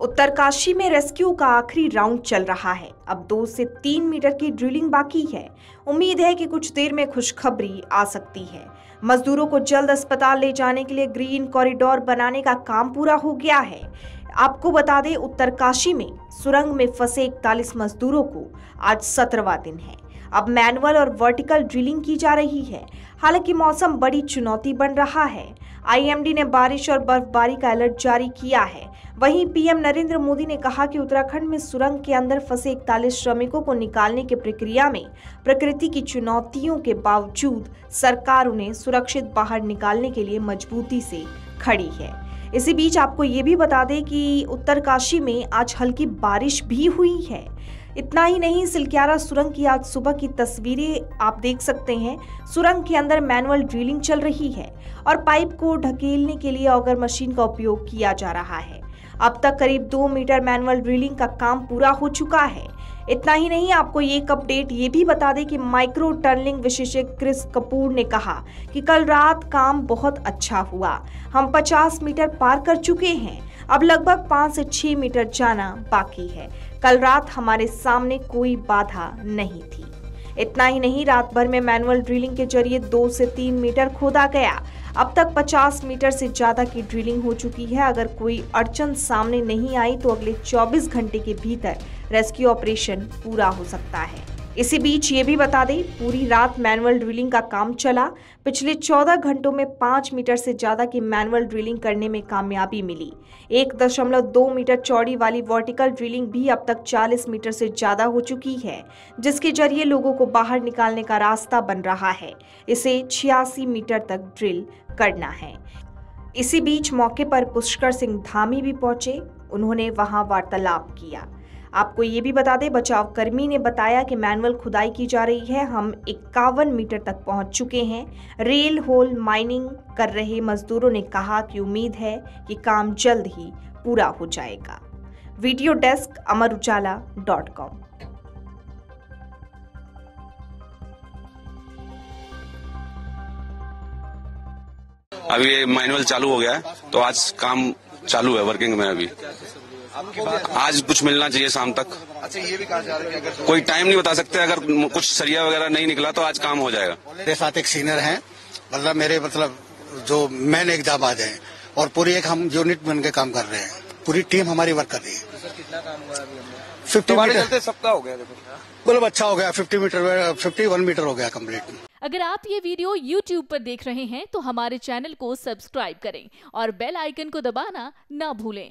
उत्तरकाशी में रेस्क्यू का आखिरी राउंड चल रहा है। अब दो से तीन मीटर की ड्रिलिंग बाकी है। उम्मीद है कि कुछ देर में खुशखबरी आ सकती है। मजदूरों को जल्द अस्पताल ले जाने के लिए ग्रीन कॉरिडोर बनाने का काम पूरा हो गया है। आपको बता दें, उत्तरकाशी में सुरंग में फंसे इकतालीस मजदूरों को आज सत्रहवा दिन है। अब मैनुअल और वर्टिकल ड्रिलिंग की जा रही है। हालाँकि मौसम बड़ी चुनौती बन रहा है। आईएमडी ने बारिश और बर्फबारी का अलर्ट जारी किया है। वहीं पीएम नरेंद्र मोदी ने कहा कि उत्तराखंड में सुरंग के अंदर फंसे इकतालीस श्रमिकों को निकालने की प्रक्रिया में प्रकृति की चुनौतियों के बावजूद सरकार उन्हें सुरक्षित बाहर निकालने के लिए मजबूती से खड़ी है। इसी बीच आपको ये भी बता दें कि उत्तरकाशी में आज हल्की बारिश भी हुई है। इतना ही नहीं, सिलक्यारा सुरंग की आज सुबह की तस्वीरें आप देख सकते हैं। सुरंग के अंदर मैनुअल ड्रिलिंग चल रही है और पाइप को ढकेलने के लिए ऑगर मशीन का उपयोग किया जा रहा है। अब तक करीब दो मीटर मैनुअल ड्रिलिंग का काम पूरा हो चुका है। इतना ही नहीं, आपको ये एक अपडेट ये भी बता दें कि माइक्रो टर्निंग विशेषज्ञ क्रिस कपूर ने कहा कि कल रात काम बहुत अच्छा हुआ। हम 50 मीटर पार कर चुके हैं। अब लगभग पाँच से छह मीटर जाना बाकी है। कल रात हमारे सामने कोई बाधा नहीं थी। इतना ही नहीं, रात भर में मैनुअल ड्रिलिंग के ज़रिए दो से तीन मीटर खोदा गया। अब तक 50 मीटर से ज़्यादा की ड्रिलिंग हो चुकी है। अगर कोई अड़चन सामने नहीं आई तो अगले 24 घंटे के भीतर रेस्क्यू ऑपरेशन पूरा हो सकता है। इसी बीच ये भी बता दें, पूरी रात मैनुअल ड्रिलिंग का काम चला। पिछले 14 घंटों में 5 मीटर से ज़्यादा की मैनुअल ड्रिलिंग करने में कामयाबी मिली। एक दशमलव दो मीटर चौड़ी वाली वर्टिकल ड्रिलिंग भी अब तक 40 मीटर से ज़्यादा हो चुकी है, जिसके ज़रिए लोगों को बाहर निकालने का रास्ता बन रहा है। इसे छियासी मीटर तक ड्रिल करना है। इसी बीच मौके पर पुष्कर सिंह धामी भी पहुँचे। उन्होंने वहाँ वार्तालाप किया। आपको ये भी बता दें बचाव कर्मी ने बताया कि मैनुअल खुदाई की जा रही है। हम इक्यावन मीटर तक पहुँच चुके हैं। रेल होल माइनिंग कर रहे मजदूरों ने कहा कि उम्मीद है कि काम जल्द ही पूरा हो जाएगा। Video desk Amar Ujala dot com. अभी मैनुअल चालू हो गया है तो आज काम चालू है, वर्किंग में अभी। आज कुछ मिलना चाहिए शाम तक। अच्छा ये भी कहा जा रहा है कि अगर कोई टाइम नहीं बता सकते अगर कुछ सरिया वगैरह नहीं निकला तो आज काम हो जाएगा। मेरे साथ एक सीनियर हैं मतलब मेरे मतलब जो मैन एग्ज़ाम आ जाए और पूरी एक हम यूनिट बन के काम कर रहे हैं। पूरी टीम हमारी वर्क कर रही है। कितना काम हुआ अभी फिफ्टी मीटर चलते सप्ताह हो गया देखो। मतलब अच्छा हो गया fifty metre fifty one metre हो गया कंप्लीट अगर आप ये वीडियो YouTube पर देख रहे हैं तो हमारे चैनल को सब्सक्राइब करें और बेल आइकन को दबाना ना भूलें।